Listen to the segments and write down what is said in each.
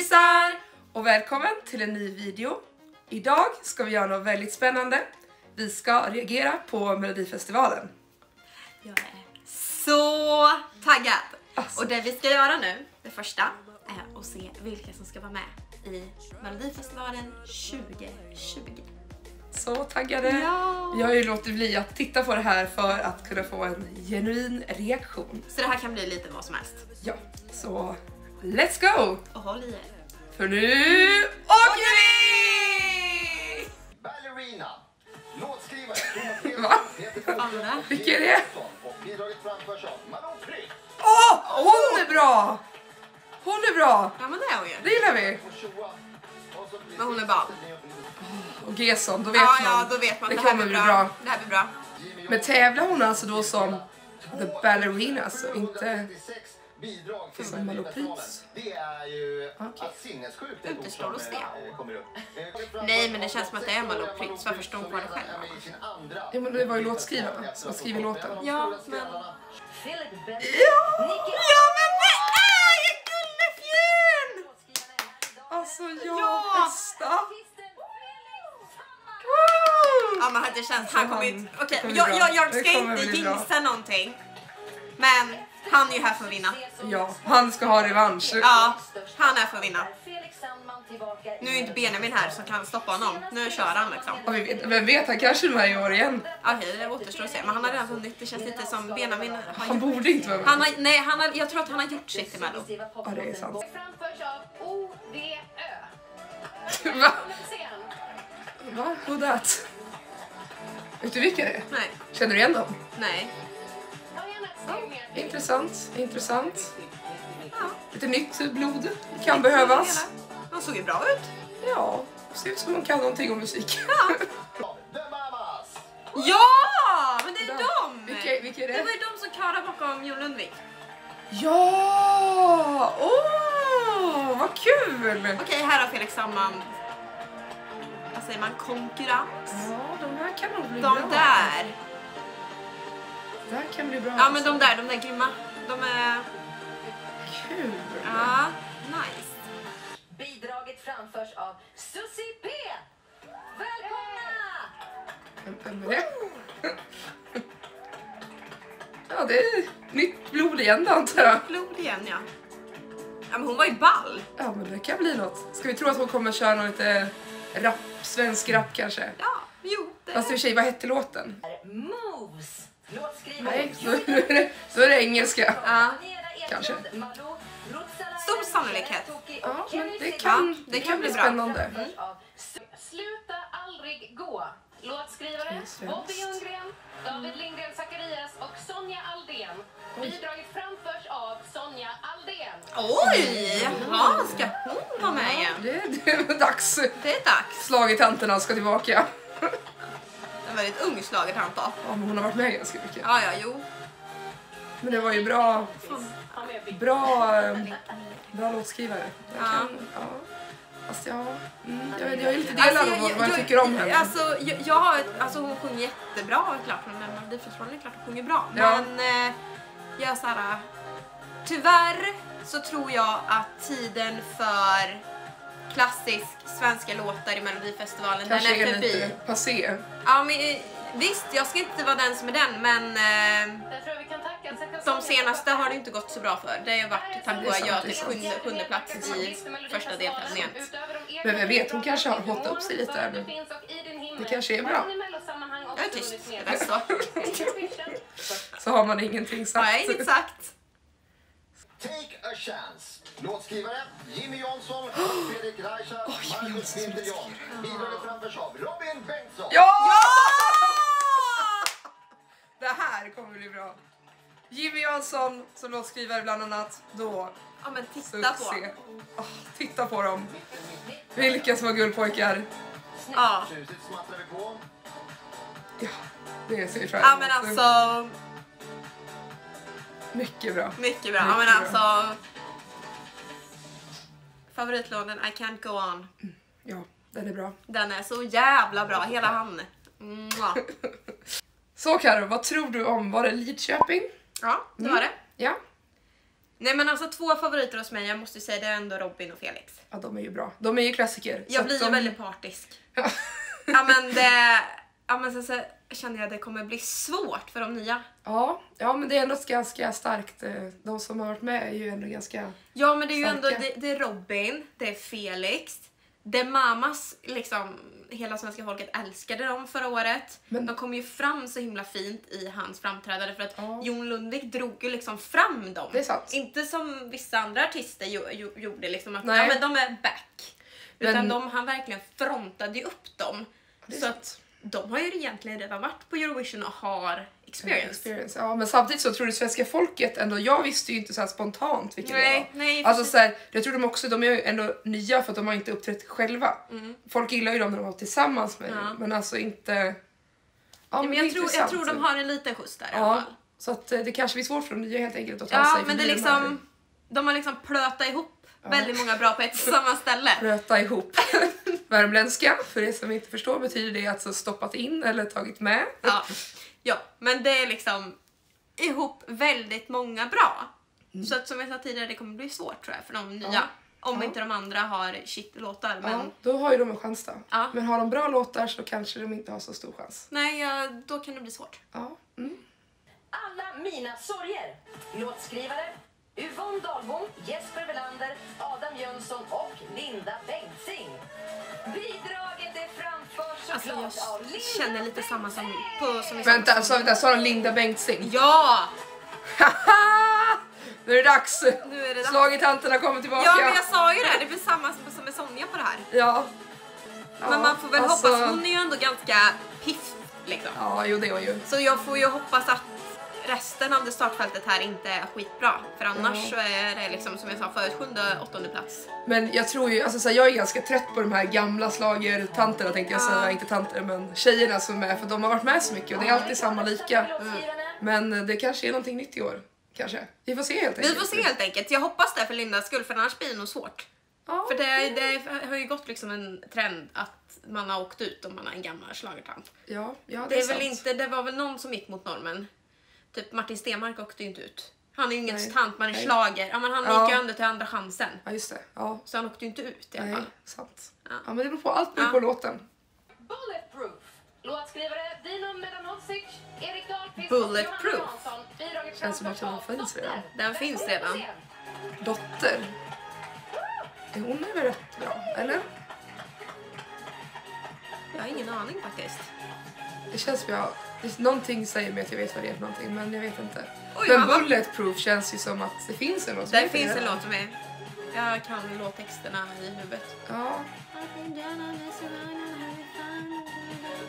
kompisar! Och välkommen till en ny video. Idag ska vi göra något väldigt spännande. Vi ska reagera på Melodifestivalen. Jag är så taggad! Alltså. Och det vi ska göra nu, det första, är att se vilka som ska vara med i Melodifestivalen 2020. Så taggade! Ja. Vi har ju låtit bli att titta på det här för att kunna få en genuin reaktion. Så det här kan bli lite vad som helst. Ja, så let's go! Och håll i er. För nu åker vi! Ballerina. Låtskrivare och Vilka är det? Åh, hon är bra! Hon är bra! Ja men det är hon ju. Det gillar vi! Men hon är ball. Och Gesson, då vet Ja, man. ja, då vet man. Det Det, kommer bli bra. bra. Det här blir bra. Men tävlar hon alltså då som The Ballerina, alltså inte... 736 bidrag till Melodifestivalen. Det är ju Okej. att sinnessjukt det Utestår ord som, kommer upp. Eh, Nej, men det känns som att det är Malou Prytz. Varför står hon kvar själv? är Ja, men det var ju låtskrivarna som skrivit låten. Ja, men-. Ja! Ja men det är ju Gullefjun! Alltså ja, Ja! bästa! Ja men det känns, han kommer ju... Det Okej, kommer jag, jag, jag Det ska inte jinxa någonting. Men han är ju här för att vinna. Ja, han ska ha revansch. Ja, han är för att vinna. Nu är inte Benjamin här som kan stoppa honom. Nu kör han liksom. Ja, vi vet, vem vet, han kanske är med i år igen. Okej, det återstår att se. Men han har redan vunnit. Det känns lite som Benjamin har Han gjort. borde inte vara med. Han har, nej, han har, jag tror att han har gjort sitt i Mello. Ja, det är sant. framförs av OVÖ. Va? Scen. Va? Who that? Vet du vilka det är? Nej, Känner du igen dem? nej. Mer. Intressant, intressant. Ja, Lite nytt blod kan behövas. Han såg ju bra ut. Ja, ser ut som hon kan någonting om musik. Mamas. Ja, men det är Där. dem! Vilka, vilka är Det det? var ju de som körade bakom Jon Lundvik. Ja! Åh, vad kul! Okej, här har Felix Sandman, vad säger man, konkurrens. Ja, de här kan nog bli De bra. där, Det här kan bli bra. ja men de där, de där grymma. De är, Kul! ja, nice. Bidraget framförs av Susie P. Välkomna! Det? Ja, det är nytt blod igen då, antar jag. Blod igen ja. Ja men hon var ju ball. Ja, men det kan bli något. Ska vi tro att hon kommer köra någon lite rap, svensk rap kanske? Ja, jo. Det... Fast i och för sig, vad hette låten? Moves. Nej, då är det, då är det engelska. Ja. Kanske. Stor sannolikhet. Ja, men det kan, Ja, det kan bli spännande. Framförs av Sluta aldrig gå. Låtskrivare. Bobby Ljunggren, David Lindgren Zacharias och Sonja Aldén. Bidraget framförs av Sonja Aldén. Oj, jaha, ska hon vara med igen? Det, det är dags. Det är dags. Slagetanterna ska tillbaka. Väldigt ung schlagertant då. Ja, men hon har varit med ganska mycket. Ja, ja, jo. Men det var ju bra, bra, eh, bra låtskrivare. Jag Ja. kan, ja. Fast ja, mm, jag, jag är lite delad om vad, vad jag tycker om henne. Alltså, jag, jag har, ett- alltså hon sjunger jättebra, klart. Men Melodifestivalen är klart hon sjunger bra. Ja. Men eh, jag är såhär... Tyvärr så tror jag att tiden för klassisk svenska låtar i Melodifestivalen, Kanske den är är förbi. lite passé. Ja, men, eh, visst, jag ska inte vara den som är den, men eh, Där tror jag vi kan tacka Sätta de senaste har det inte gått så bra för. Det har varit det är till sjunde, sjunde plats i första deltävlingen. Men vem vet, hon kanske har hotat upp sig lite. Det kanske är bra. Jag är tyst, det är så. Så har man ingenting sagt. Nej, sagt. Take a chance. Låtskrivare Jimmy Jansson Fredrik Reicha. Jimmy Marcus Winterjon. Bidraget framförs av Robin Bengtsson. Ja! Det här kommer bli bra. Jimmy Jansson som låtskrivare bland annat. Då, Ja men titta på. succé. Åh, titta på dem. Vilka små guldpojkar. Ja. Vi på. Ja, det ser fram Ja men alltså, Mycket bra. mycket bra. Ja men Mycket bra. alltså. Favoritlåten I can't go on. Ja, den är bra. Den är så jävla bra, hela han. Så Karo, vad tror du om, var det Lidköping? Ja, det var det. Ja. Nej men alltså två favoriter hos mig, jag måste säga det är ändå Robin och Felix. Ja, de är ju bra. De är ju klassiker. så Jag blir ju de... väldigt partisk. Ja. Ja men det... Ja men sen så känner jag att det kommer bli svårt för de nya. Ja, ja, men det är ändå ganska starkt. eh, De som har varit med är ju ändå ganska... Ja men det är ju Starka. ändå, det, det är Robin, det är Felix, det är Mamas, liksom hela svenska folket älskade dem förra året. Men- De kom ju fram så himla fint i hans framträdande för att Ja. Jon Lundvik drog ju liksom fram dem. Det är sant. Inte som vissa andra artister jo, jo, gjorde liksom att Nej. ja, men de är back. Men- Utan de, han verkligen frontade ju upp dem. Det är Så sant. att de har ju egentligen redan varit på Eurovision och har experience. Experience. Ja, men samtidigt så tror du svenska folket ändå, jag visste ju inte så spontant vilka det Nej, var. nej. Alltså så här, jag tror de också, de är ju ändå nya för att de har inte uppträtt själva. Folk gillar ju dem när de var tillsammans med Mm. Ja. men alltså inte... Ja, Ja, men det är jag, tror, jag tror de har en liten skjuts där i alla Ja, fall. så att eh, det kanske blir svårt för de nya helt enkelt att ta Ja, sig men det är de här- liksom, de har liksom plötat ihop väldigt många bra på ett samma ställe. Röta ihop. Värmländska, för er som inte förstår, betyder det alltså stoppat in eller tagit med. Ja, ja, men det är liksom ihop väldigt många bra. Så att som jag sa tidigare, det kommer bli svårt tror jag för de nya. Mm. Ja. Om Ja. inte de andra har shit-låtar. Men Ja, då har ju de en chans då. Ja. Men har de bra låtar så kanske de inte har så stor chans. nej, då kan det bli svårt. Ja. Mm. Alla mina sorger. Låtskrivare Yvonne Dahlbom, Jesper Welander, Adam Jönsson och Linda Bengtzing. Bidraget är framfört Alltså såklart jag av Linda känner lite samma som, på, som Vänta, sa, vänta, sa de Linda Bengtzing? Ja! Haha! Nu är det dags! Nu är det dags. Slagetanterna kommer tillbaka. Ja, men jag sa ju det. Det blir samma som som med Sonja på det här. Ja. Men Ja, man får väl alltså- hoppas. Hon är ju ändå ganska piff liksom. Ja, jo det är hon ju. Så jag får ju hoppas att resten av det startfältet här inte är skitbra. För annars Ja. så är det liksom som jag sa förut, sjunde, åttonde plats. Men jag tror ju, alltså så här, jag är ganska trött på de här gamla slagertanterna tänkte jag Ja. säga, inte tanter men tjejerna som är med för de har varit med så mycket och det är alltid samma lika. Men det kanske är någonting nytt i år. Kanske. Vi får se helt Vi enkelt. får se helt enkelt. Jag hoppas det för Lindas skull för annars blir det nog svårt. Ja. För det, det har ju gått liksom en trend att man har åkt ut om man är en gammal schlagertant. Ja, ja, det, Det, är väl sant. inte, det var väl någon som gick mot normen. Typ Martin Stenmark åkte ju inte ut. Han är ju ingen Nej. tant, man är Nej. schlager. Ja, men han Ja. gick ju ändå till andra chansen. Ja, just det. Ja. Så han åkte ju inte ut i alla Nej, fall. sant. Ja. Ja. men det beror på, allt beror Ja. på låten. Bulletproof. Låtskrivare Dino Medanosic, Erik Dahlqvist Bulletproof. och Johanna Jansson. Bidraget Känns som att den finns redan. Dotter. Den finns redan. Dotter. Är Hon är väl rätt bra, eller? Jag har ingen aning faktiskt. Det känns som jag... det- Någonting säger mig att jag vet vad det är för någonting, men jag vet inte. Oj, men Johanna. Bulletproof känns ju som att det finns en låt som Det finns det. en låt som är... Jag kan låttexterna i huvudet. Ja.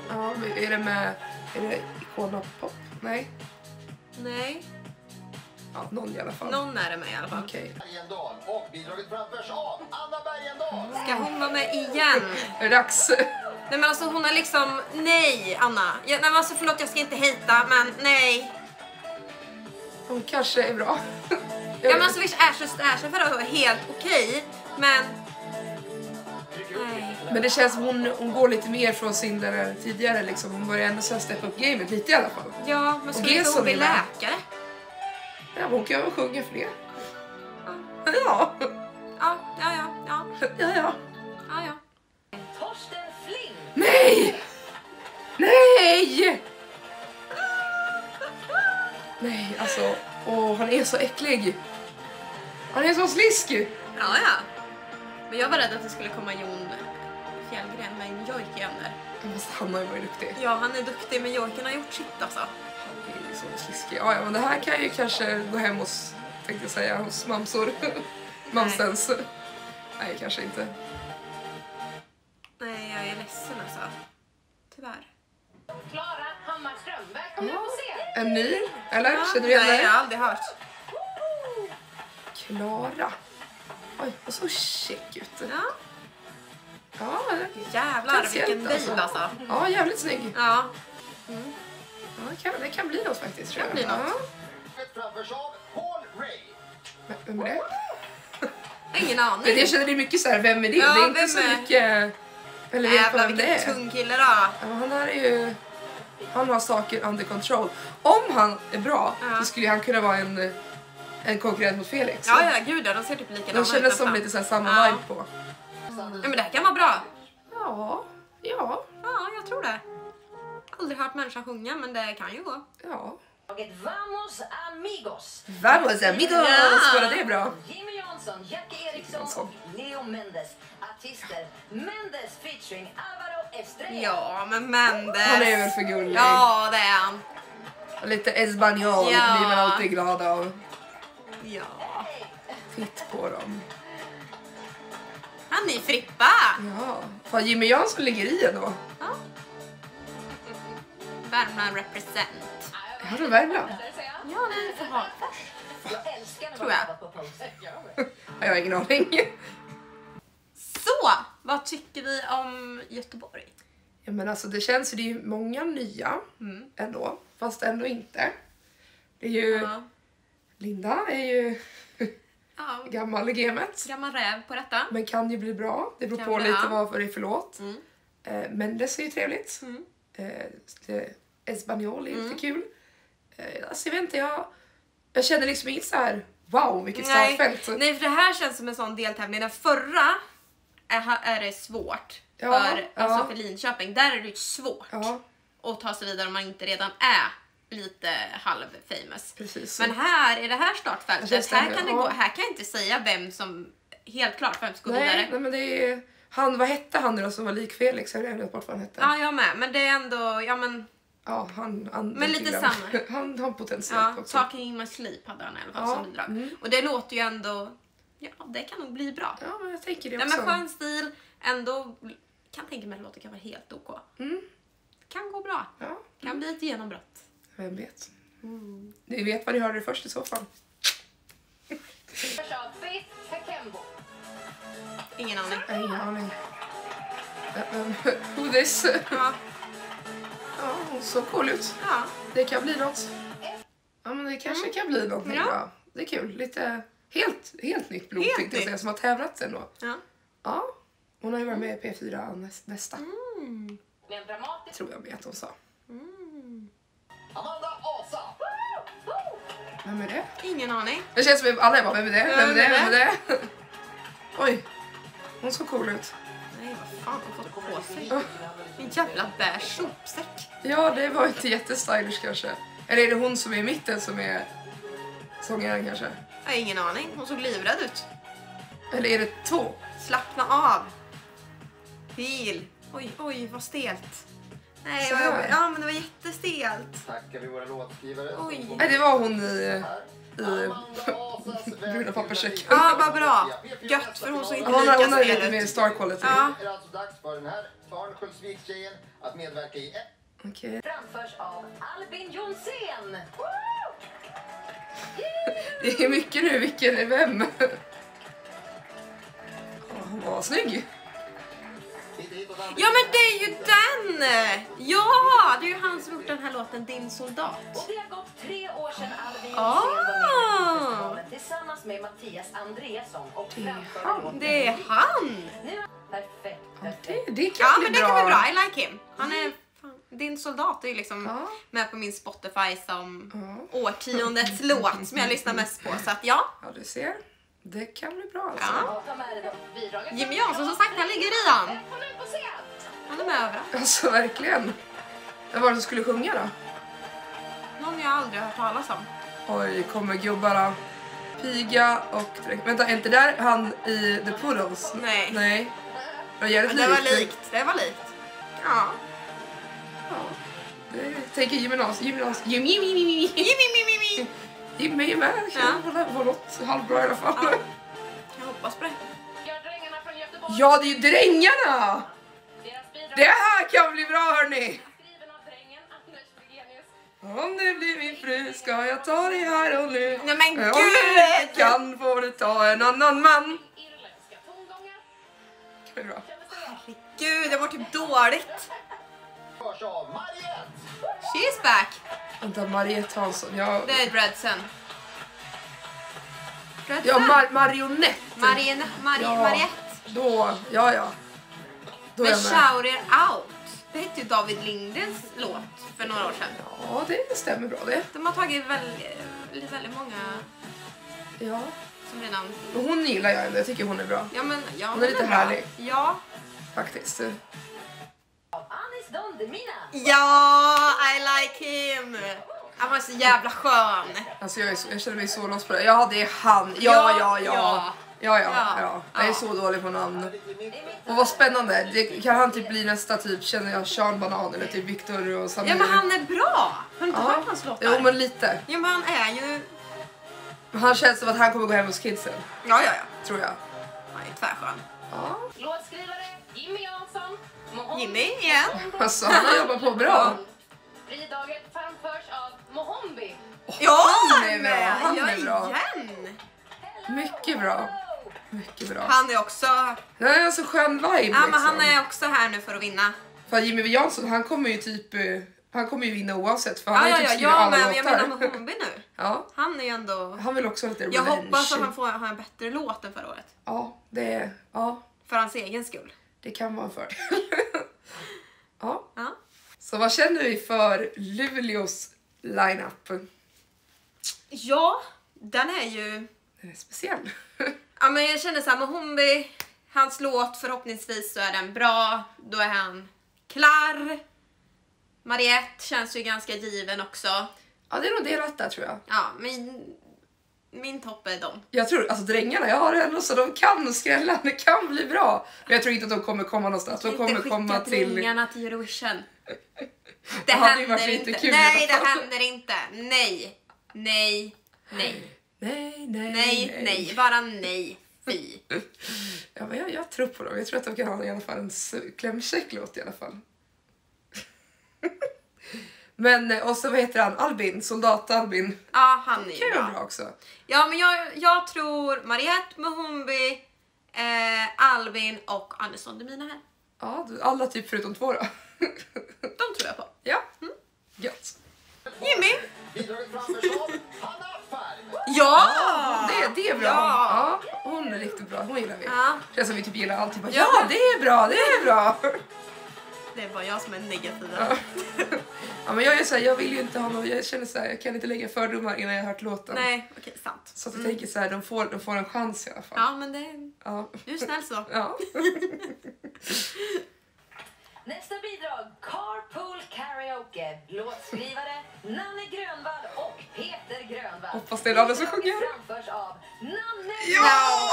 Ja, men är det med... Är det Icona Pop? Nej? Nej, Ja, någon i alla fall. någon är det med i alla fall. Okej. Bergendahl och bidraget framförs av Anna Bergendahl. Ska hon vara med igen? Är det dags? Nej men alltså hon är liksom, nej Anna. Jag, nej men alltså förlåt jag ska inte hejta men nej. Hon kanske är bra. Ja men alltså visst Ashes Ashes var helt okej men... Nej. Men det känns som hon, hon går lite mer från sin där tidigare liksom. Hon börjar ändå steppa upp gamet lite i alla fall. Ja men skulle inte hon bli läkare? Ja, men hon kan väl sjunga för det. Ja, ja, ja, ja, ja, ja. ja, Nej! Nej! Nej, alltså. Åh, han är så äcklig. Han är så sliskig. Ja, ja. Men jag var rädd att det skulle komma Jon Fjällgren med en jojk igen där. Fast han har ju varit duktig. Ja, han är duktig men jojken har gjort sitt alltså. Han är ju så sliskig. Ja, ja, men det här kan ju kanske gå hem hos, tänkte jag säga, hos mamsor. Mamsens. Nej, kanske inte. Tyvärr. Klara Hammarström, välkommen upp på scen. En ny, eller? Ja, Känner du igen Nej, jag det? har aldrig hört. Klara. Oj, vad så check ut. Ja. Ja, Jävlar vilken babe alltså. alltså. ja jävligt snygg. Ja. Ja, det, kan, det kan bli något faktiskt tror Kan bli något. Ja. Vem är det? Ingen aning. Men jag känner det är mycket så här, vem är det? Ja, det är inte så är- mycket... Eller vet Jävlar vem det vilken är? tung kille då. Ja, han är ju... Han har saker under control. Om han är bra Ja. så skulle han kunna vara en, en konkurrent mot Felix. Ja, ja, gud ja, de ser typ likadana De kändes som lite så här samma Ja. vibe på. Ja, men det här kan vara bra. Ja, ja, Ja, jag tror det. Aldrig hört människa sjunga, men det kan ju gå. ja. Laget Vamos Amigos. Vamos amigos! Ja. Var det bra? Jimmy Jansson, Jackie Eriksson och Leo Mendes. Artister Mendes featuring Alvaro Estrella. Ja, men Mendes. Han är väl för gullig. Ja, det är han. Lite espanjol Ja. blir man alltid glad av. Ja. Titt på dem. Han är Frippa. Ja. Fan, Jimmy Jansson ligger i ändå. Ja. Värmland represent. Är han från Värmland? Ja, det är Hagfors. Älskar när Tror jag. Jag har ingen aning. Så, vad tycker vi om Göteborg? Ja, men alltså, det känns ju, det är ju många nya Mm. ändå, fast ändå inte. Det är ju, Ja. Linda är ju ja. gammal i gamet, Gammal räv på detta. men kan ju bli bra. Det beror Kan på bli, lite ja. vad det är för låt. Mm. Eh, Mendes är ju trevligt. Mm. Eh, det- Espanol är lite kul. Eh, alltså, jag vet inte, jag, jag känner liksom inte så här wow vilket Nej, startfält. nej, för det här känns som en sån deltävling. Den förra är, är det svårt. Ja, för, ja. Alltså för Linköping, där är det ju svårt Ja, att ta sig vidare om man inte redan är lite halv famous. precis. Men här, i det här Ja, startfältet, här kan, det ja. gå, här kan jag inte säga vem som helt klart vem som går nej, vidare. nej, men det är han, vad hette han då som var lik Felix? Jag har glömt bort vad han hette. Ja, jag med. Men det är ändå, ja men, Ja, han, han, Men lite killen. samma. Han har potential ja, också. Talking in my sleep hade han i alla fall Ja, som bidrag. mm. Och det låter ju ändå, ja det kan nog bli bra. Ja, men jag tänker det Nej också. men skön stil, ändå kan tänka mig att låten kan vara helt OK. Mm. Kan gå bra. Ja, Kan bli ett genombrott. vem vet. Ni vet vad ni hörde först i så fall. Ingen aning. Ingen aning. Vem- vem- Who this? Ja, Såg cool ut. ja. Det kan bli något. Ja, men det kanske kan bli någonting Ja. bra. Det är kul. Lite helt, helt nytt blod Helt tänkte jag säga, som har tävlat ändå. ja. Ja, hon har ju varit med i P4 näst, nästa. Mm. Tror jag med att hon sa. Amanda Asa. Vem är det? Ingen aning. Det känns som att alla är bara, vem är det? Vem är det? Vem är Vem är det? Oj, hon såg cool ut. Fan hon fått på sig? En jävla beige sopsäck. Ja, det var inte jättestylish kanske. Eller är det hon som är i mitten som är sångaren kanske? Jag har ingen aning. Hon såg livrädd ut. Eller är det två? Slappna av. Heal. Oj, oj, vad stelt. Nej, Så vad här. jobbigt. Ja, men det var jättestelt. Tackar vi våra låtskrivare. Oj. Nej, det var hon i, i bruna papperssäcken. Ja, vad bra. Gött, för hon såg inte Hon har, hon har lika lite mer ut. star quality. Ja. är alltså dags för den här Törnsköldsvik-tjejen att medverka i ett Okej. Framförs av Albin Jonsén. Det är mycket nu, vilken är vem? Ja, Hon var snygg. Ja, men det är ju den! Ja, det är ju han som gjort den här låten Din soldat. Och det har gått tre år sedan Ah. Med i festivalen tillsammans med Mattias Andreasson och Det är han. Det är han! Nu, perfekt, Ja, perfekt. det, det kan Ja, bli men det bra. kan bli bra. I like him. Han är fan, Din soldat är ju liksom Ja. med på min Spotify som Ja. årtiondets låt som jag lyssnar mest på. Så att ja, ja, du ser. Det kan bli bra alltså. Ja. Jimmy Jansson som sagt, han ligger i han. Han är med överallt. Alltså verkligen. Vem var det som skulle sjunga då? Någon jag aldrig har hört talas om. Oj, kommer gubbarna. Piga och... Vänta, är inte där han i The Poodles? Nej. Nej. Det var jävligt Men det var likt. likt. Det var likt. Ja. Ja. Det tänker Nas. Jimmy Nas. Jimmy, är med. Ja. Det var något halvbra i alla fall. Ja. Jag hoppas på det. Ja, det är ju Drängarna! Det här kan bli bra hörni! Om du blir min fru ska jag ta dig här och nu. Nej, men Om du gud! inte kan får du ta en annan man. Tongångar. Det bra. Gud, var typ dåligt. She's back. Vänta, Mariette Hansson. Ja, Det är Dredsen. Dredsen? ja mar marionett. Marien, Mari, Ja. Mariette. Då, ja ja. Då är Men. Shout It Out. Det hette ju David Lindgrens låt för några år sedan. Ja, det stämmer bra det. De har tagit väldigt, väldigt många Ja. som redan... Men hon gillar jag ändå. Jag tycker hon är bra. Ja men ja, Hon är lite bra. härlig. Ja. Faktiskt. Ja, I like him! Han var så jävla skön. Alltså jag, är så, jag känner mig så lost på det. Ja, det är han. Ja, ja, ja. Ja, Ja, ja, Ja. ja. Jag är så dålig på namn. Och vad spännande. Det, kan han typ bli nästa typ, känner jag, Sean Banan eller typ Victor och Samir? Ja men han är bra! Har du inte hört hans låtar? Jo men lite. Jo men han är ju... Han känns som att han kommer gå hem hos kidsen. Ja ja ja. Tror jag. Han är tvärskön. Ja. Låtskrivare Jimmy Jansson. Jimmy igen. Alltså han har jobbat på bra. Bidraget framförs av Mohombi. Ja, han är bra, han är bra. igen. Mycket bra. Mycket bra. Han är också... Det är en så skön vibe Ja liksom. men han är också här nu för att vinna. För Jimmy Jansson han kommer ju typ eh, han kommer ju vinna oavsett för han Ja har ju ja typ ja, alla men jag låtar. menar Mohombi nu. Ja, Han är ju ändå... han vill också ha lite Jag revenge. hoppas att han får ha en bättre låt än förra året. Ja, det är, ja, För hans egen skull. det kan vara en fördel. ja. Ja. Så vad känner vi för Luleås lineup? Ja, den är ju... Den är speciell. Ja men jag känner såhär, Mohombi, hans låt förhoppningsvis så är den bra. Då är han klar. Mariette känns ju ganska given också. ja, det är nog delat där tror jag. Ja, men min topp är dem. Jag tror, alltså drängarna, jag har ändå så de kan skrälla, det kan bli bra. Men jag tror inte att de kommer komma någonstans. De Inte kommer komma till... drängarna till Eurovision. Det händer inte. kul Nej, det händer inte. Nej, nej, nej, Nej, nej, nej, nej. Bara nej. Fy. Ja, men jag, jag tror på dem. Jag tror att de kan ha i alla fall en klämkäck låt i alla fall. men, eh, och så vad heter han? Albin, soldat-Albin. Ja, han är ju bra. bra också. Ja, men jag, jag tror Mariette, Mohombi, eh, Albin och Andersson Demina här. Ja, alla typ förutom två då. De tror jag på. ja, gött. Jimmy! Ja! Det, det är bra. Ja. Ja. hon är riktigt bra. Hon gillar vi. Ja. Känns som vi typ gillar allt. Typ, bara, Ja. det är bra, det är bra. Det är bara jag som är negativ. Ja. ja, men jag är så här, jag vill ju inte ha någon, jag känner så här, jag kan inte lägga fördomar innan jag har hört låten. Nej, okej, sant. Så att jag tänker så här, de får, de får en chans i alla fall. Ja, men det... Ja. Du är snäll så. ja. Nästa bidrag, Carpool Karaoke. Låtskrivare Nanne Grönvall och Peter Grönvall. Hoppas det är Nanne som sjunger. framförs av Nanne Ja!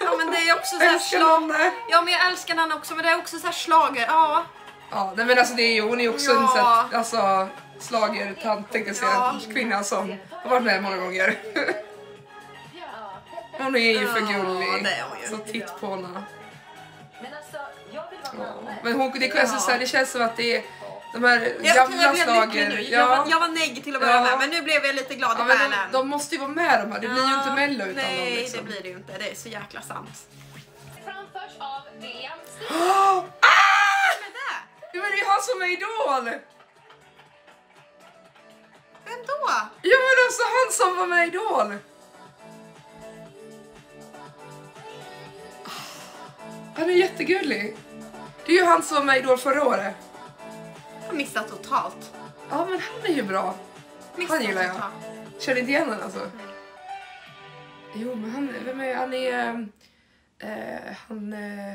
Ja, men det är också så här Älskar slag... Nanne! Ja, men jag älskar Nanne också, men det är också så här slager. Ja. Ja, nej men alltså det är ju, hon är ju också en Ja. sån här, alltså, slagertant tänkte jag säga, Ja. kvinna som har varit med många gånger. Hon är ju för Ja, gullig. det är hon ju. Så titt på henne. Men hon, det, alltså, så här, det känns som att det är de här Jag, gamla jag lycklig slager. nu. Jag, var, Ja. jag var negg till att börja Ja. med, men nu blev jag lite glad Ja, i men själen. de, de måste ju vara med de här, det blir ju inte mello utan Nej, dem liksom. det blir det ju inte. Det är så jäkla sant. Framförs av William Stig. Ah! Vem är det? Ja, men det är han som är Idol! Vem då? Ja men alltså han som var med i Idol! Han är jättegullig. Det är ju han som var med Idol förra året. Jag har missat totalt. Ja men han är ju bra. Missat Han gillar jag. totalt. Känner inte igen honom alltså. Jo men han, vem är, han är... eh, han, eh,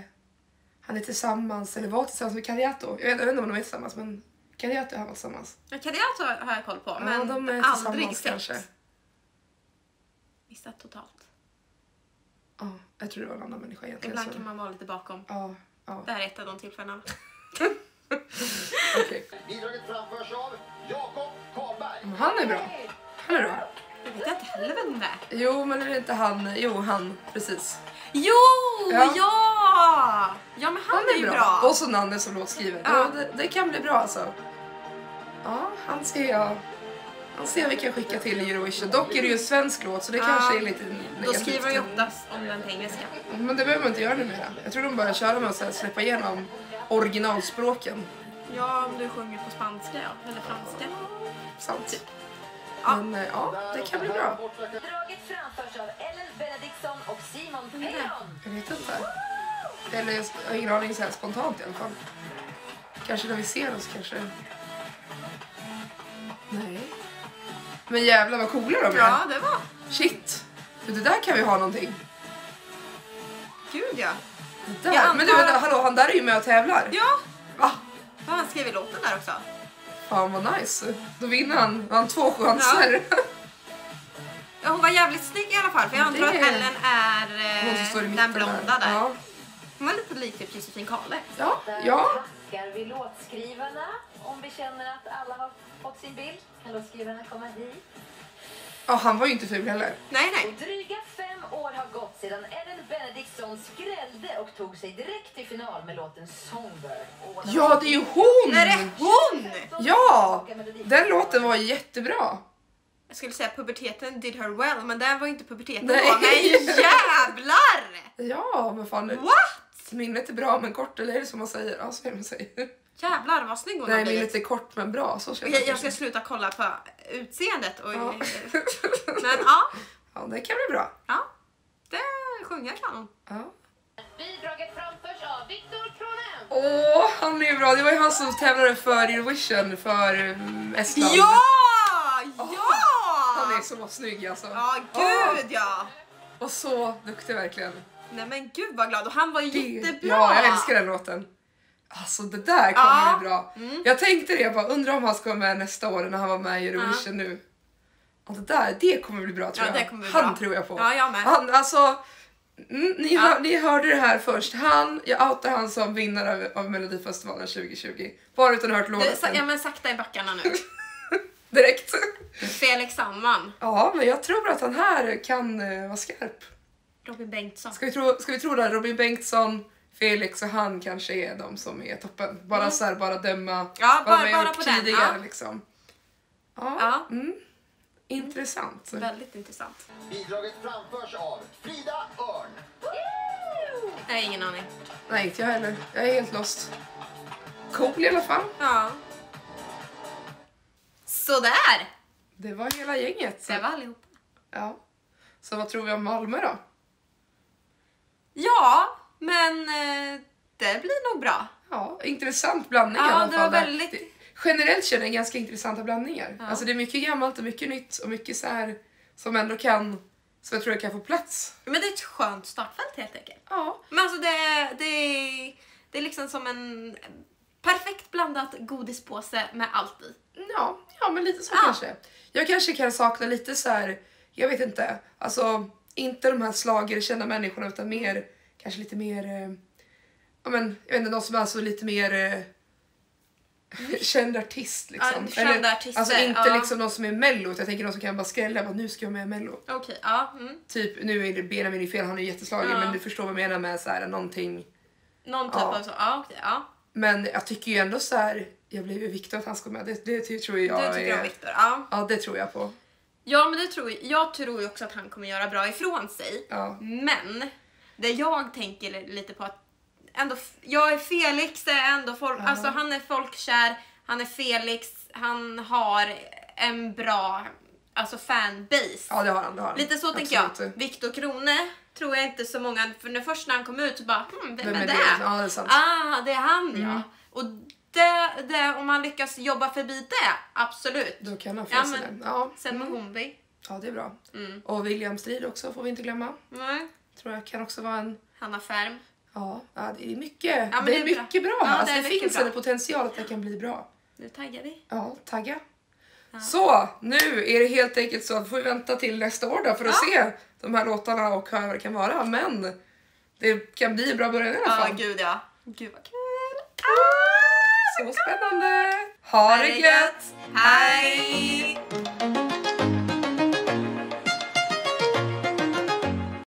han är tillsammans, eller var tillsammans med Kadiato. Jag vet, jag vet inte om de är tillsammans men Kadiato har varit tillsammans. Ja, Kadiat har, jag koll på, men ja, de är aldrig sett. kanske. Missat totalt. Ja, jag tror det var en annan människa egentligen. Ibland så- kan man vara lite bakom. Ja, ja. Det här är ett av de tillfällena. okej. Bidraget framförs av Jakob Karlberg. Men Han är bra. Han är bra. Jag vet inte heller vem det är. Jo, men är det inte han? Jo, han. Precis. Jo! Ja. Ja! Ja, men han, är ju bra. Och så Nanne som låtskrivare. Ja. Ja. det, det kan bli bra alltså. Ja, han ser jag. Han ser vi kan skicka till Eurovision. Dock är det ju en svensk låt så det kanske är lite Då negativt. skriver ju oftast om den på engelska. Men det behöver man inte göra numera. Jag tror de börjar köra med att så här släppa igenom originalspråken. Ja, om du sjunger på spanska ja. eller franska. Sant. Ja. Men eh, ja, det kan bli bra. Bidraget framförs av Ellen Benediktsson och Simon Peron. Jag vet inte. Eller jag har ingen aning så här spontant i alla fall. Kanske när vi ser oss kanske. Men jävlar vad coola de är. Ja, det var. Shit. För det där kan vi ha någonting. Gud ja. Det där. Jag Men du antar vänta, att- hallå han där är ju med och tävlar. Ja, Va? har han skrivit låten där också? Fan vad nice. Då vinner han. Han två chanser. Ja, hon var jävligt snygg i alla fall för jag antar att Det- Ellen är Hon som står i eh, den blonda där. Ja. Hon var lite lik typ Josefin Kahle. Ja. Där ja. tackar vi låtskrivarna. Om vi känner att alla har fått sin bild kan låtskrivarna komma hit. Ja, han var ju inte ful heller. Nej, nej. Och dryga fem år har gått sedan Ellen Benediktsson skrällde och tog sig direkt till final med låten Songbird. Och Ja, det är ju hon! Är det hon? Ja! Den låten var jättebra. Jag skulle säga puberteten did her well, men den var inte puberteten Nej. då. Nej jävlar! Ja, men fan. What? Minnet är bra men kort, eller är det som man säger? Ja, så är det man säger. Jävlar vad snygg hon har Nej, blivit. minnet är kort men bra. Så känner Jag, jag ska sluta kolla på utseendet. Och, Ja. Men ja, Ja, det kan bli bra. ja. Det sjunger kan hon. Ja. Bidraget framförs av Viktor Kronen. Åh, han är ju bra. Det var ju han som tävlade för Eurovision för um, Estland. Ja! Han är Ja! så snygg alltså. Ja, gud ja! Och så duktig verkligen. Nej men gud vad glad och han var Det- jättebra! Ja, jag älskar den låten. Alltså det där kommer Ja. bli bra. Jag tänkte det, jag bara undrar om han ska vara med nästa år när han var med i Eurovision nu. Och det där, det kommer bli bra tror Ja, jag. han bra. tror jag på. Ja, jag med. Han, alltså, mm, ni, Ja. hör, ni hörde det här först. Han, jag outar han som vinnare av, av Melodifestivalen 2020. Bara utan att ha hört sa- ja låten. men sakta i backarna nu. Direkt. Felix Sandman, Ja, men jag tror att han här kan uh, vara skarp. Robin Bengtsson. Ska vi tro, ska vi tro det? Robin Bengtsson, Felix och han kanske är de som är toppen. Bara så här, bara döma Mm. Ja, vad bara- man bara gjort på den, tidigare ja. liksom. Ja, Ja. Mm. Intressant. Väldigt intressant. Bidraget framförs av Frida Örn. Jag har ingen aning. Nej, inte jag heller. Jag är helt lost. Cool i alla fall. Ja. Sådär! Det var hela gänget. Det var allihopa. Ja. Så vad tror vi om Malmö då? Ja, men eh, det blir nog bra. Ja, intressant blandning Ja, i alla det fall. väldigt- Det, generellt känner jag ganska intressanta blandningar. Ja. Alltså det är mycket gammalt och mycket nytt och mycket så här som ändå kan, som jag tror jag kan få plats. Men det är ett skönt startfält helt enkelt. Ja, Men alltså det, det, det är liksom som en perfekt blandat godispåse med allt i. Ja, ja men lite så Ja. kanske. Jag kanske kan sakna lite så här, jag vet inte, alltså inte de här slagerkända människorna utan mer, kanske lite mer, eh, ja men jag vet inte, någon som är så lite mer eh, känd artist liksom. Ja, kända artister, alltså inte ja. liksom någon som är mello jag tänker någon som kan bara skrälla, bara, nu ska jag med mello. Okej, ja. Mm. Typ, nu är det Benjamin är fel, han är jätteslagen Ja. men du förstår vad jag menar med så här någonting. Någon typ Ja. av så. Ja, okej. ja. Men jag tycker ju ändå så här, jag blir ju Viktor att han ska med, det, det tror jag Du tycker är, om Viktor? Ja. Ja det tror jag på. Ja, men det tror jag. Jag tror ju också att han kommer göra bra ifrån sig. Ja. Men det jag tänker lite på att ändå, jag är Felix, är ändå folk, Ja. alltså han är folkkär, han är Felix, han har en bra alltså fanbase. Ja det har han. Det har han. Lite så tänker jag. Absolut. Viktor Krone tror jag inte så många, för när först när han kom ut så bara hmm, vem, Vem är det? det? Ja det är sant. Ah, det är han Mm. ja. Och det, det, om man lyckas jobba förbi det, absolut. Då kan han få Ja, sig det. Ja. Sen med Hornby. ja det är bra. Mm. Och William Strid också får vi inte glömma. Nej. Tror jag kan också vara en Hanna Färm. Ja, ja det är mycket, men det det är är bra. mycket bra Ja, här. det Alltså, det mycket finns bra. en potential att det kan bli bra. Nu taggar vi. Ja, tagga. Så, nu är det helt enkelt så att vi får vänta till nästa år då för att se de här låtarna och höra vad det kan vara. Men det kan bli en bra början i alla Ja, fall. gud ja. Gud vad kul. Så spännande! Ha det gött! Hej!